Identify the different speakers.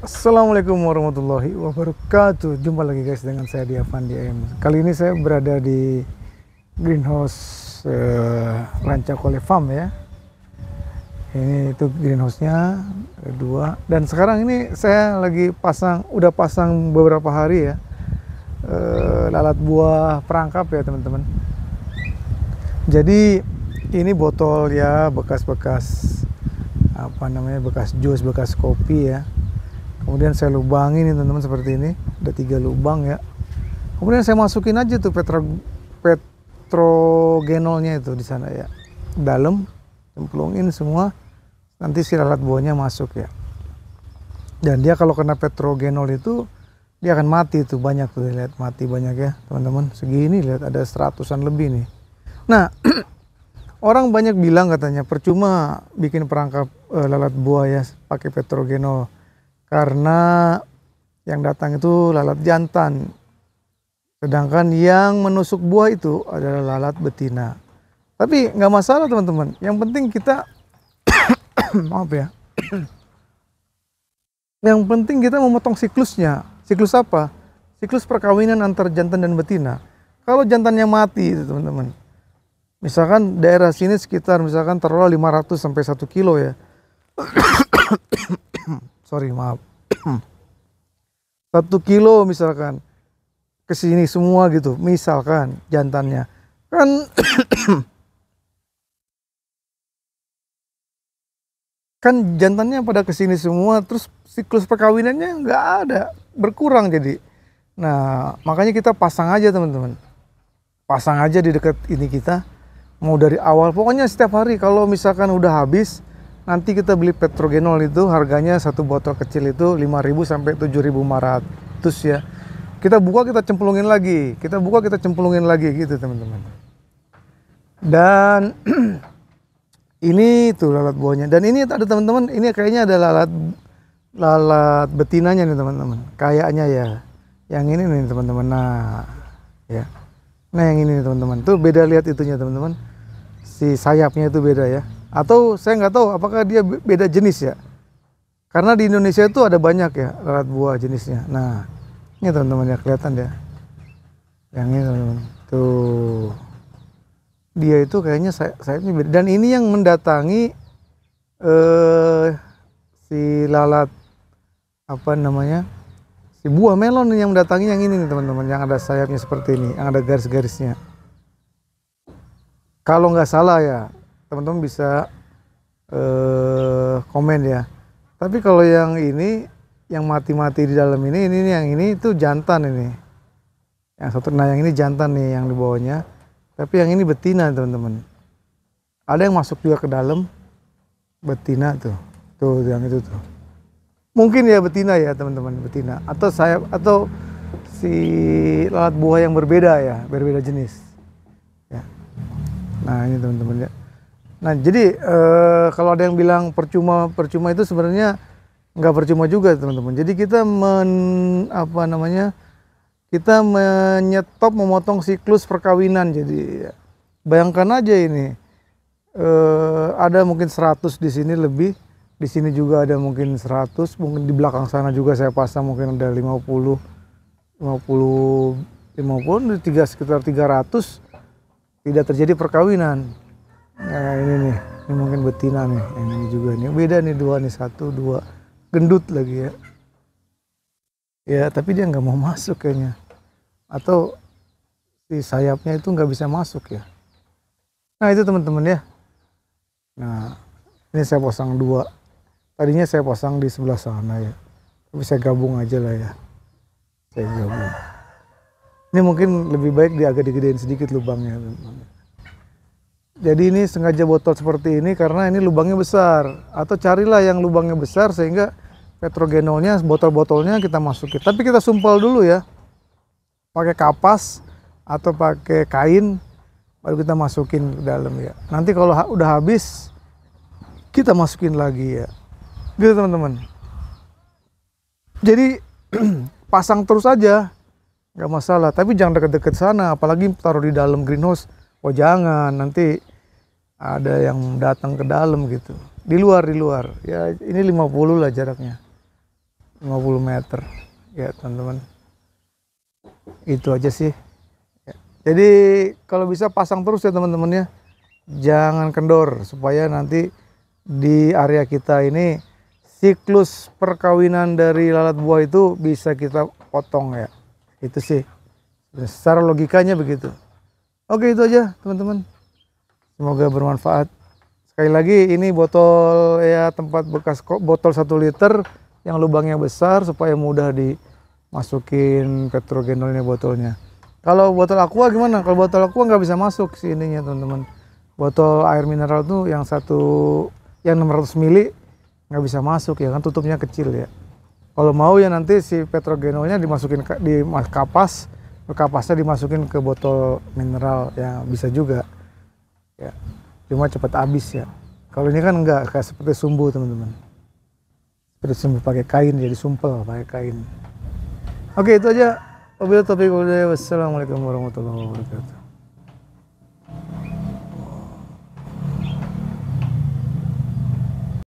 Speaker 1: Assalamualaikum warahmatullahi wabarakatuh. Jumpa lagi guys dengan saya di Avandi AM. Kali ini saya berada di greenhouse uh, Rancakole Farm ya. Ini itu greenhouse-nya dua. Dan sekarang ini saya lagi pasang, udah pasang beberapa hari ya. Uh, lalat buah perangkap ya teman-teman. Jadi ini botol ya bekas-bekas apa namanya bekas jus, bekas kopi ya kemudian saya lubangin ini teman-teman seperti ini. Ada tiga lubang ya. Kemudian saya masukin aja tuh petro petrogenolnya itu di sana ya. Dalam cemplungin semua. Nanti si lalat buahnya masuk ya. Dan dia kalau kena petrogenol itu dia akan mati tuh. Banyak tuh lihat mati banyak ya teman-teman. Segini lihat ada seratusan lebih nih. Nah orang banyak bilang katanya percuma bikin perangkap uh, lalat buah ya pakai petrogenol karena yang datang itu lalat jantan. Sedangkan yang menusuk buah itu adalah lalat betina. Tapi nggak masalah teman-teman. Yang penting kita maaf ya. yang penting kita memotong siklusnya. Siklus apa? Siklus perkawinan antar jantan dan betina. Kalau jantannya mati teman-teman. Misalkan daerah sini sekitar misalkan taruhlah 500 sampai 1 kilo ya sorry maaf. Satu kilo misalkan ke sini semua gitu misalkan jantannya. Kan kan jantannya pada ke sini semua terus siklus perkawinannya nggak ada berkurang jadi. Nah makanya kita pasang aja teman-teman. Pasang aja di dekat ini kita mau dari awal. Pokoknya setiap hari kalau misalkan udah habis nanti kita beli petrogenol itu harganya satu botol kecil itu 5000 sampai 7500 ya. Kita buka kita cemplungin lagi, kita buka kita cemplungin lagi gitu teman-teman. Dan ini tuh lalat buahnya. Dan ini ada teman-teman, ini kayaknya ada lalat lalat betinanya nih teman-teman. Kayaknya ya. Yang ini nih teman-teman. Nah, ya. Nah, yang ini nih teman-teman. Tuh beda lihat itunya teman-teman. Si sayapnya itu beda ya atau saya nggak tahu apakah dia beda jenis ya. Karena di Indonesia itu ada banyak ya lalat buah jenisnya. Nah ini teman-teman ya kelihatan ya. Yang ini teman-teman. Tuh. Dia itu kayaknya saya sayapnya beda. Dan ini yang mendatangi eh, si lalat apa namanya si buah melon yang mendatangi yang ini nih teman-teman yang ada sayapnya seperti ini yang ada garis-garisnya. Kalau nggak salah ya teman-teman bisa uh, komen ya. Tapi kalau yang ini yang mati-mati di dalam ini ini yang ini itu jantan ini. Yang satu nah yang ini jantan nih yang di bawahnya. Tapi yang ini betina teman-teman. Ada yang masuk juga ke dalam betina tuh. Tuh yang itu tuh. Mungkin ya betina ya teman-teman betina. Atau saya atau si lalat buah yang berbeda ya berbeda jenis. Ya. Nah ini teman-teman ya Nah, jadi eh, kalau ada yang bilang percuma percuma itu sebenarnya nggak percuma juga, teman-teman. Jadi kita men apa namanya? Kita menyetop memotong siklus perkawinan. Jadi bayangkan aja ini. Eh, ada mungkin 100 di sini lebih, di sini juga ada mungkin 100, mungkin di belakang sana juga saya pasang mungkin ada 50 50 50 tiga sekitar 300 tidak terjadi perkawinan Nah ini nih, ini mungkin betina nih, yang ini juga nih. Beda nih dua nih, satu, dua. Gendut lagi ya. Ya tapi dia nggak mau masuk kayaknya. Atau si sayapnya itu nggak bisa masuk ya. Nah itu teman-teman ya. Nah ini saya pasang dua. Tadinya saya pasang di sebelah sana ya. Tapi saya gabung aja lah ya. Saya gabung. Ini mungkin lebih baik dia agak digedein sedikit lubangnya. Teman -teman. Jadi ini sengaja botol seperti ini karena ini lubangnya besar. Atau carilah yang lubangnya besar sehingga petrogenolnya, botol-botolnya kita masukin. Tapi kita sumpal dulu ya. Pakai kapas atau pakai kain baru kita masukin ke dalam ya. Nanti kalau udah habis kita masukin lagi ya. Gitu teman-teman. Jadi pasang terus aja nggak masalah tapi jangan deket-deket sana apalagi taruh di dalam greenhouse oh jangan nanti ada yang datang ke dalam gitu. Di luar di luar. Ya ini 50 lah jaraknya. 50 meter. Ya teman-teman. Itu aja sih. Ya. jadi kalau bisa pasang terus ya teman-teman ya. Jangan kendor supaya nanti di area kita ini siklus perkawinan dari lalat buah itu bisa kita potong ya. Itu sih. Secara logikanya begitu. Oke itu aja teman-teman semoga bermanfaat. Sekali lagi ini botol ya tempat bekas botol satu liter yang lubangnya besar supaya mudah dimasukin petrogenolnya botolnya. Kalau botol aqua gimana? Kalau botol aqua nggak bisa masuk sih ininya teman-teman. Botol air mineral tuh yang satu yang 600 mili nggak bisa masuk ya kan? Tutupnya kecil ya. Kalau mau ya nanti si petrogenolnya dimasukin di kapas kapasnya dimasukin ke botol mineral ya bisa juga ya. Cuma cepat habis ya. Kalau ini kan enggak kayak seperti sumbu teman-teman. Seperti sumbu pakai kain jadi sumpel pakai kain. Oke itu aja. Wabillahi taufiq wassalamualaikum warahmatullahi wabarakatuh